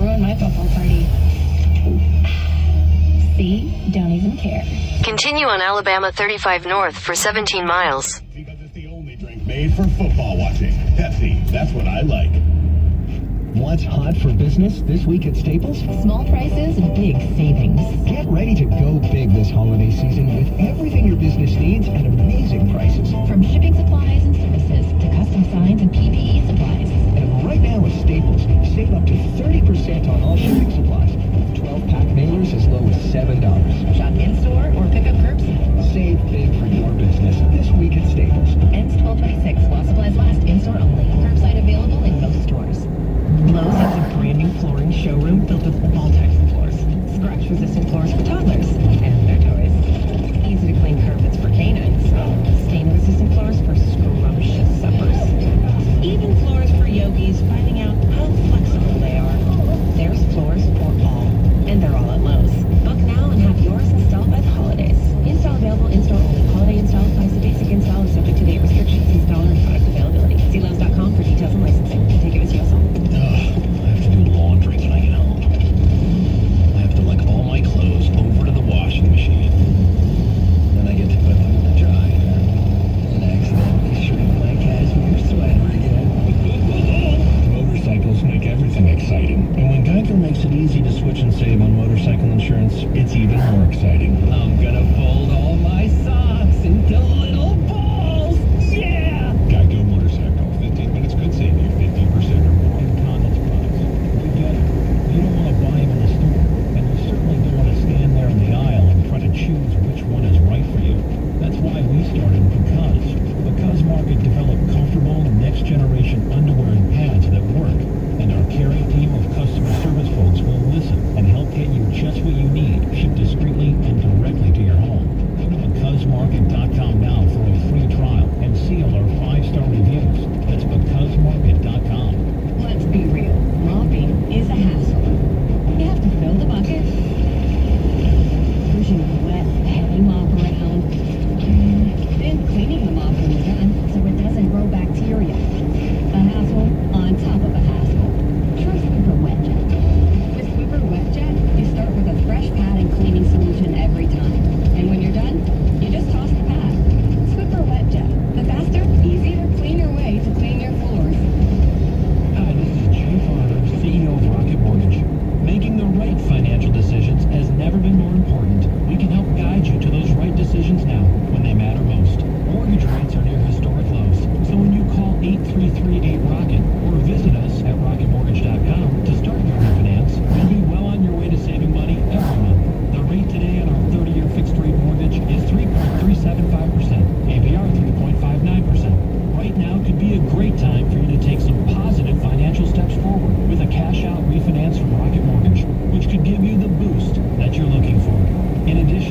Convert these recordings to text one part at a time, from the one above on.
Ruined my football party. See? Don't even care. Continue on Alabama 35 North for 17 miles. Because it's the only drink made for football watching. Pepsi, that's what I like. What's hot for business this week at Staples? Small prices, big savings. Get ready to go big this holiday season with everything your business needs at amazing prices. From shipping supplies and services to custom signs and PPE supplies. And right now at Staples, save up to 30% on all shipping supplies. 12-pack mailers as low as $7. Shop in-store or pick up curbside. Save big for your business this week at Staples. Ends 1226 while supplies last. In-store only. Curbside available in most stores. Lowe's has a brand new flooring showroom built with all types of floors. Scratch-resistant floors for toddlers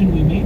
we made.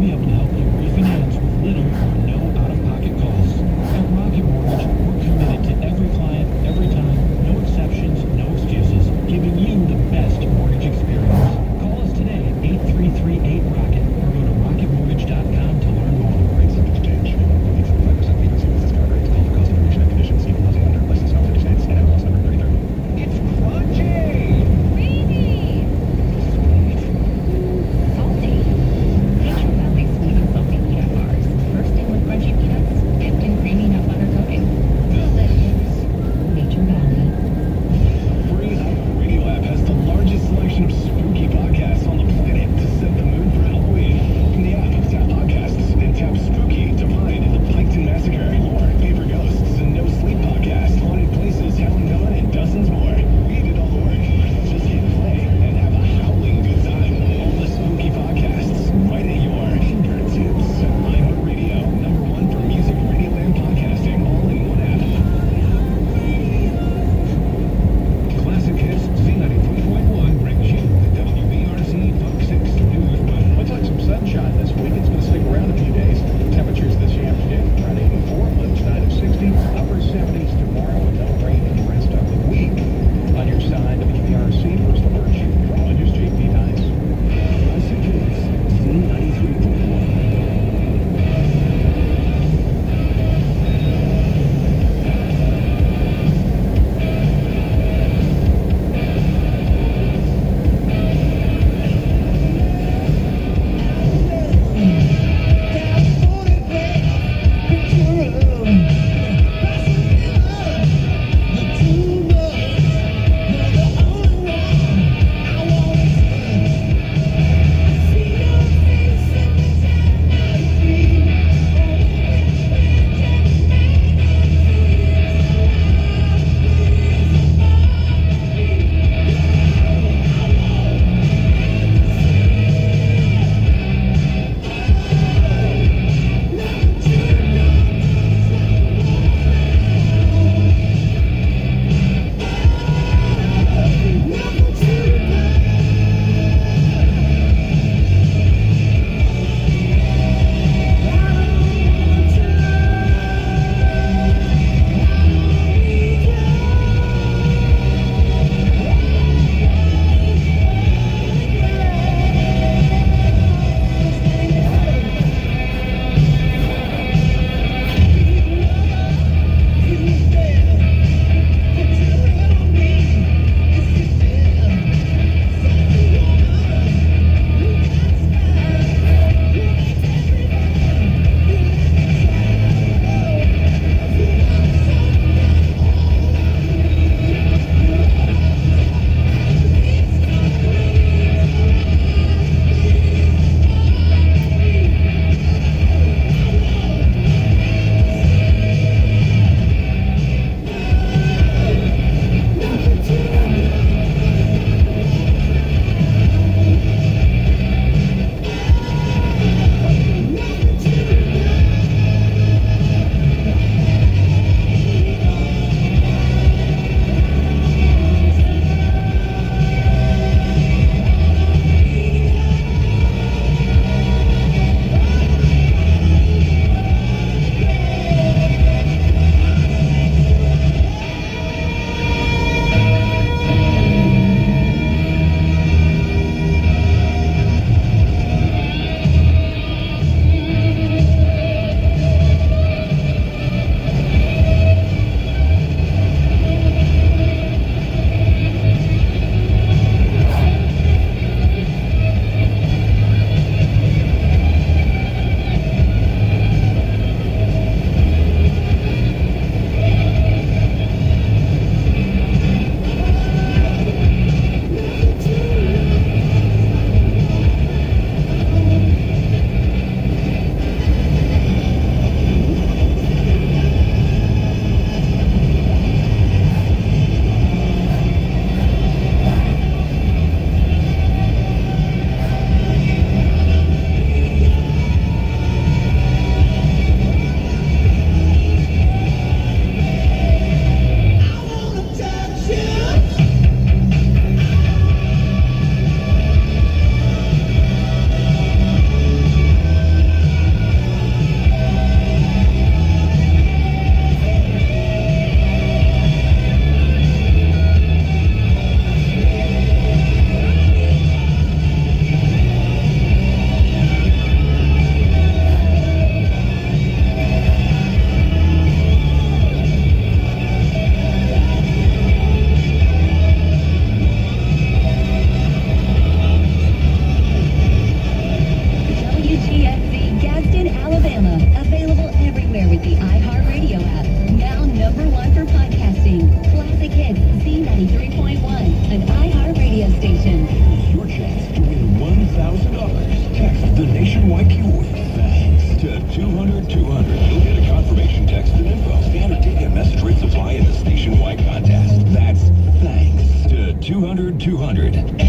200 200. You'll get a confirmation text and info. Standard data message rate supply in a nationwide contest. That's thanks to 200 200.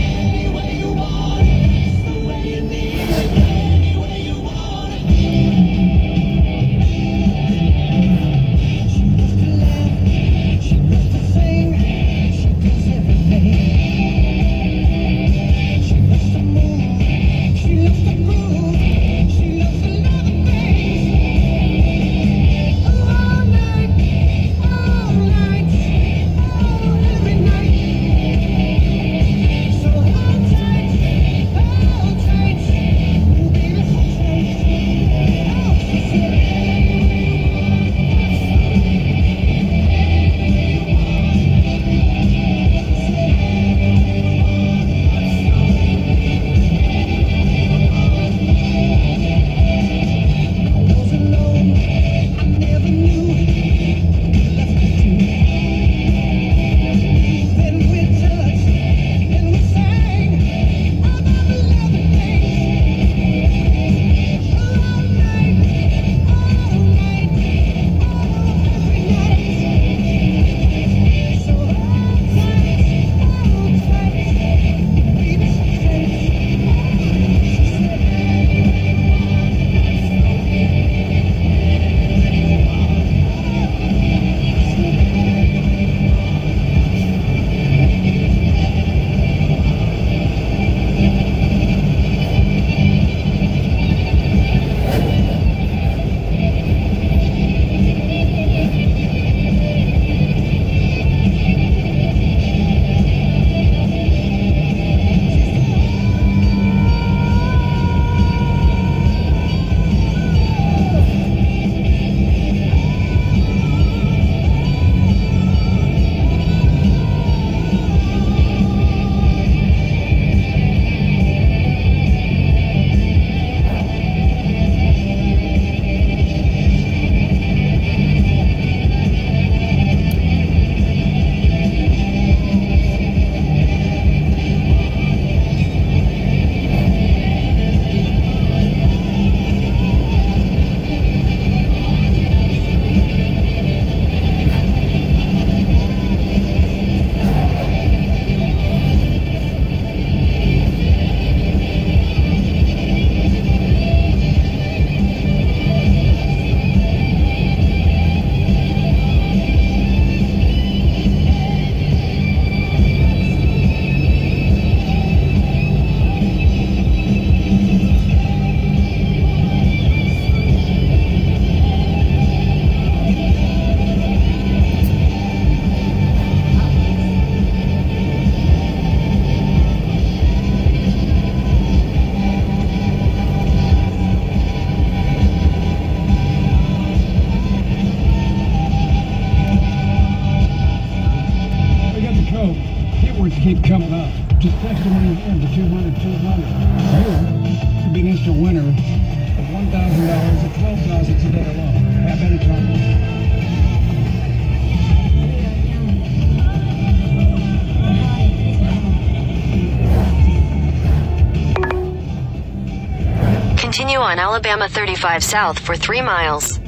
Alabama 35 south for 3 miles.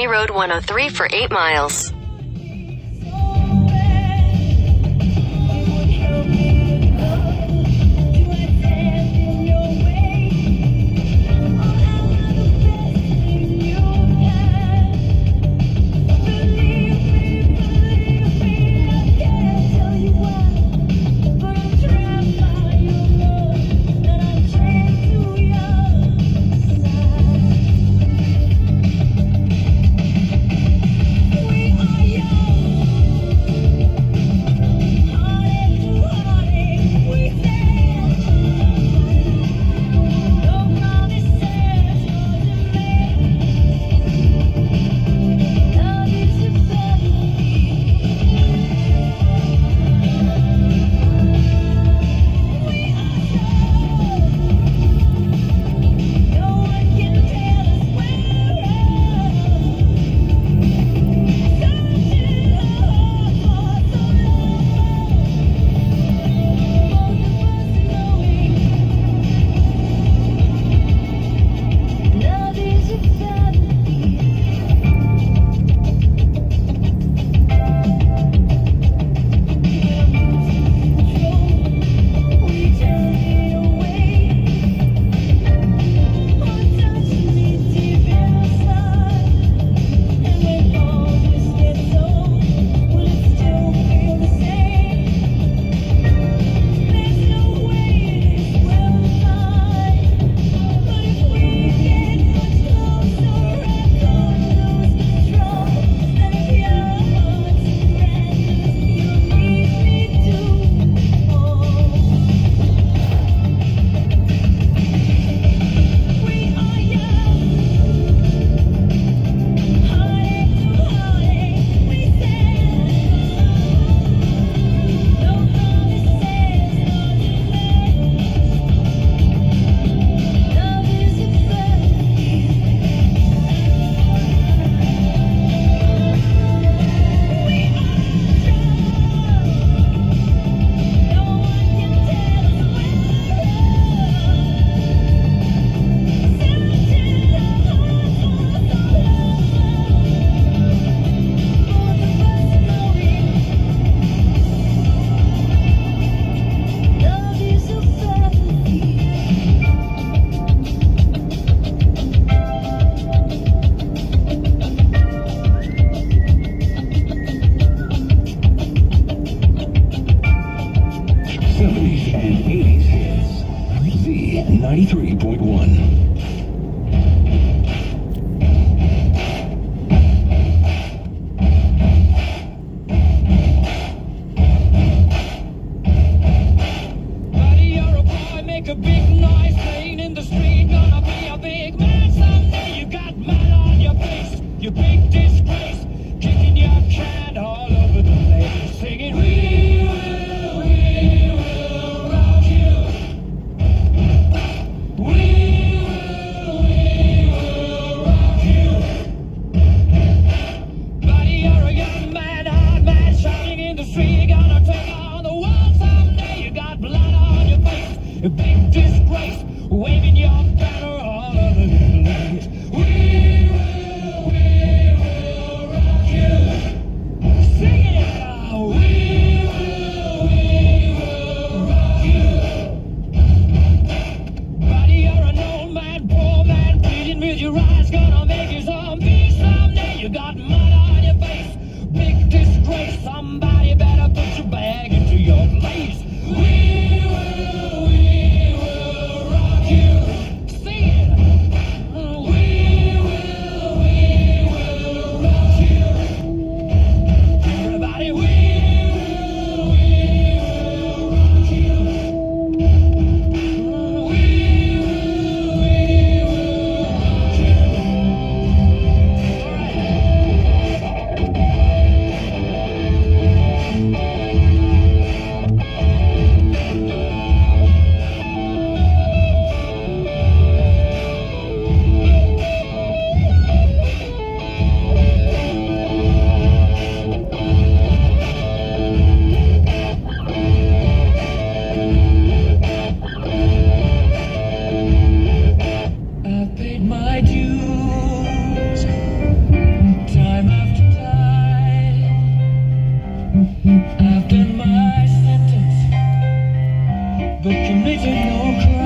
County Road 103 for 8 miles. But committed no crime.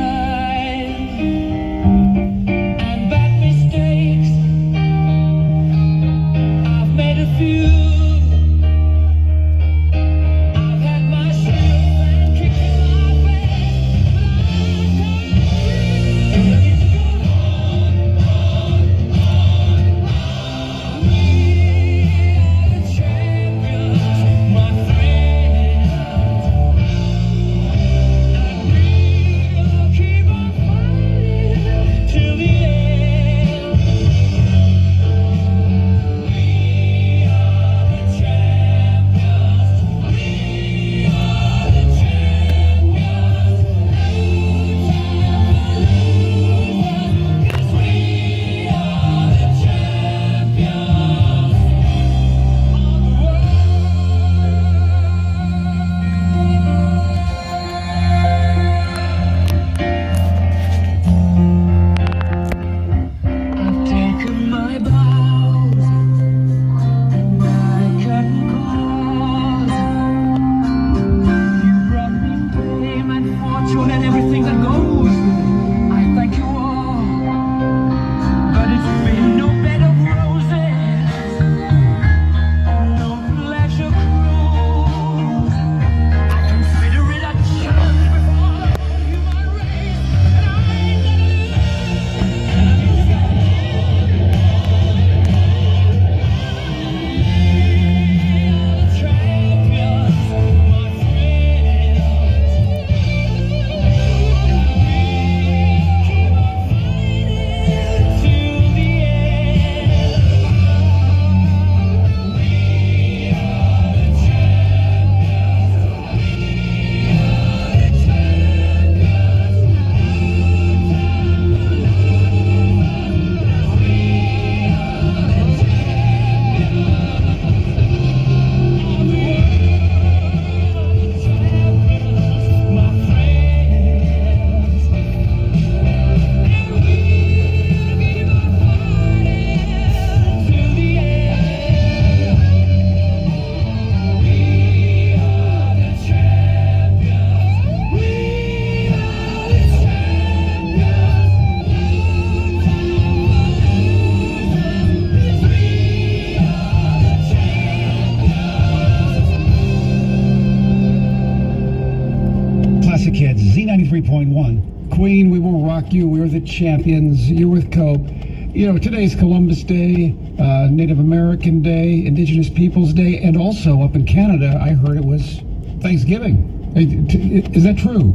We will rock you. We're the champions. You're with Cope. You know, today's Columbus Day, uh, Native American Day, Indigenous Peoples Day, and also up in Canada, I heard it was Thanksgiving. Is that true?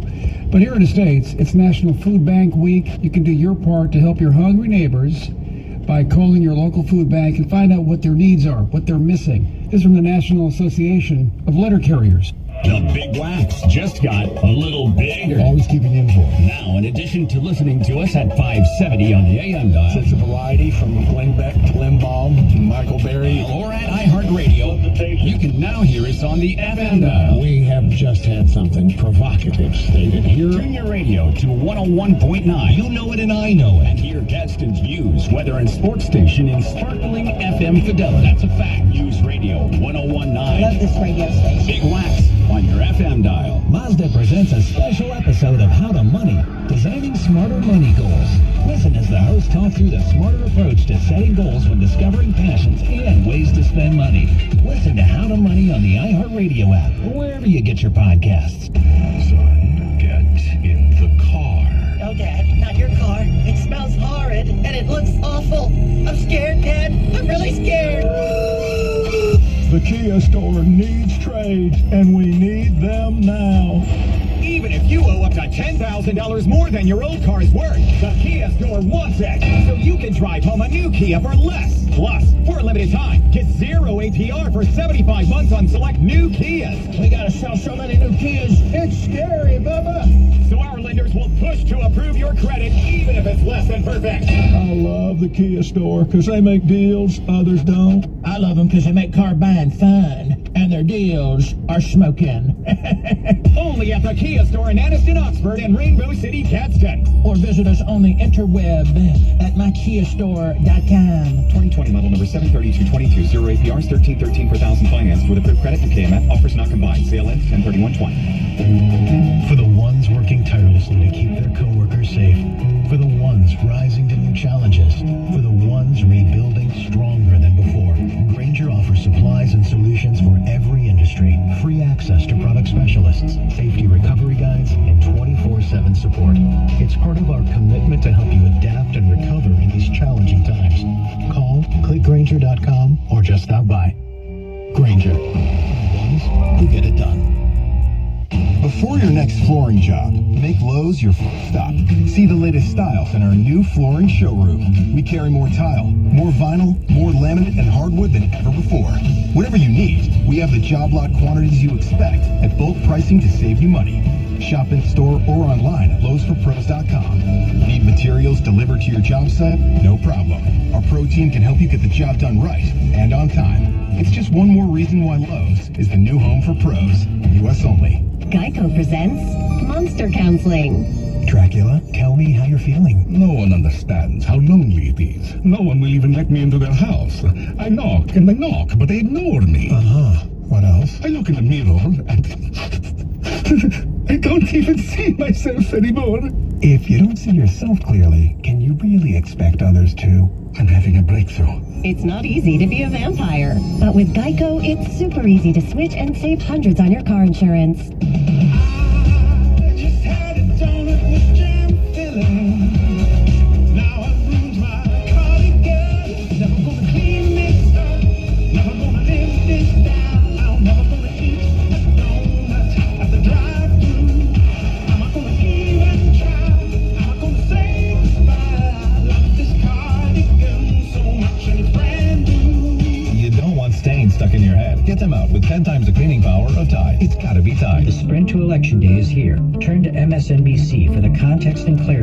But here in the States, it's National Food Bank Week. You can do your part to help your hungry neighbors by calling your local food bank and find out what their needs are, what they're missing. This is from the National Association of Letter Carriers. The Big Wax just got a little bigger. Always keeping informed. Now, in addition to listening to us at 570 on the AM dial, It's a variety from Glenn Beck to Lynn Baum to Michael Berry. or at iHeartRadio, you can now hear us on the FM dial. We have just had something provocative stated here. Turn your radio to 101.9. You know it and I know it. And hear Gadsden's views, weather and sports station in sparkling FM fidelity. That's a fact. News Radio 1019. Love this radio station. Big Wax on your FM dial. Mazda presents a special episode of How to Money, designing smarter money goals. Listen as the host talk through the smarter approach to setting goals when discovering passions and ways to spend money. Listen to How to Money on the iHeartRadio app or wherever you get your podcasts. Son, get in the car. No, Dad, not your car. It smells horrid and it looks awful. I'm scared, The store needs trades, and we need them now. Even if you owe up to $10,000 more than your old car's worth, the Kia store wants it. So you can drive home a new Kia for less. Plus, for a limited time, get zero APR for 75 months on select new Kias. We gotta sell so many new Kias, it's scary, Bubba. So our lenders will push to approve your credit, even if it's less than perfect. I love the Kia store because they make deals others don't. I love them because they make car buying fun, and their deals are smoking. Only at the Kia store in Addison, Oxford, and Rainbow City, Gadsden. Or visit us on the interweb at mykiastore.com. 2020 model number 73222, zero APRs, 1313 per thousand financed with approved credit and KMF. Offers not combined. Sale ends 103120. For the flooring job, make Lowe's your first stop. See the latest styles in our new flooring showroom. We carry more tile, more vinyl, more laminate and hardwood than ever before. Whatever you need, we have the job lot quantities you expect at bulk pricing to save you money. Shop in store or online at lowesforpros.com. Need materials delivered to your job site? No problem. Our pro team can help you get the job done right and on time. It's just one more reason why Lowe's is the new home for pros. U.S. only. Geico presents Monster Counseling. Dracula, tell me how you're feeling. No one understands how lonely it is. No one will even let me into their house. I knock and I knock, but they ignore me. Uh-huh. What else? I look in the mirror and I don't even see myself anymore. If you don't see yourself clearly, can you really expect others to? I'm having a breakthrough. It's not easy to be a vampire, but with Geico, it's super easy to switch and save hundreds on your car insurance. For